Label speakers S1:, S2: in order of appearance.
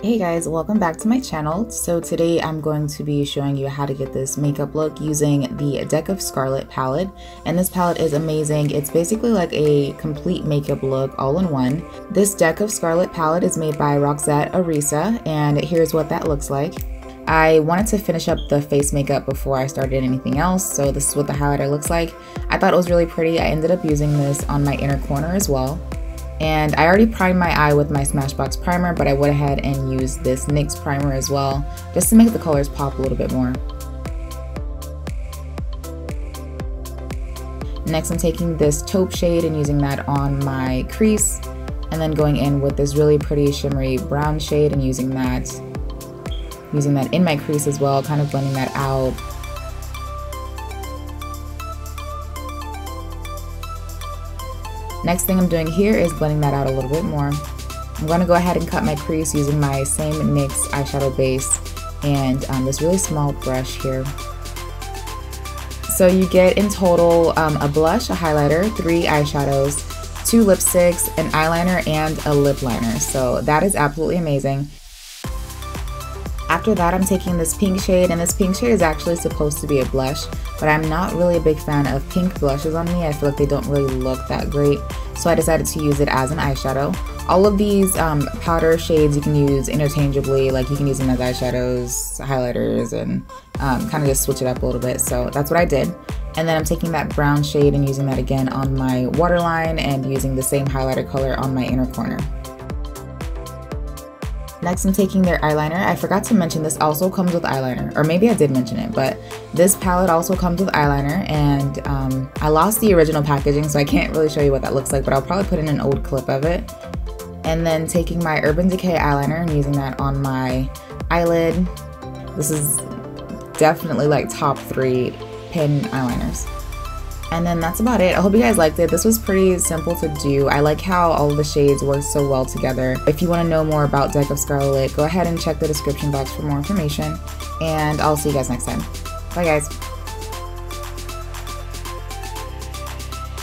S1: Hey guys, welcome back to my channel. So today I'm going to be showing you how to get this makeup look using the Deck of Scarlet palette. And this palette is amazing. It's basically like a complete makeup look all in one. This Deck of Scarlet palette is made by Roxette Arisa and here's what that looks like. I wanted to finish up the face makeup before I started anything else, so this is what the highlighter looks like. I thought it was really pretty. I ended up using this on my inner corner as well. And I already primed my eye with my Smashbox primer, but I went ahead and used this NYX primer as well, just to make the colors pop a little bit more. Next, I'm taking this taupe shade and using that on my crease, and then going in with this really pretty shimmery brown shade and using that, using that in my crease as well, kind of blending that out Next thing I'm doing here is blending that out a little bit more. I'm going to go ahead and cut my crease using my same NYX eyeshadow base and um, this really small brush here. So you get in total um, a blush, a highlighter, three eyeshadows, two lipsticks, an eyeliner, and a lip liner. So that is absolutely amazing. After that, I'm taking this pink shade, and this pink shade is actually supposed to be a blush, but I'm not really a big fan of pink blushes on me. I feel like they don't really look that great, so I decided to use it as an eyeshadow. All of these um, powder shades you can use interchangeably, like you can use them as eyeshadows, highlighters, and um, kind of just switch it up a little bit, so that's what I did. And then I'm taking that brown shade and using that again on my waterline and using the same highlighter color on my inner corner. Next, I'm taking their eyeliner. I forgot to mention this also comes with eyeliner, or maybe I did mention it, but this palette also comes with eyeliner, and um, I lost the original packaging, so I can't really show you what that looks like, but I'll probably put in an old clip of it. And then taking my Urban Decay eyeliner and using that on my eyelid. This is definitely like top three pin eyeliners. And then that's about it. I hope you guys liked it. This was pretty simple to do. I like how all the shades work so well together. If you want to know more about Deck of Scarlet, go ahead and check the description box for more information. And I'll see you guys next time. Bye guys.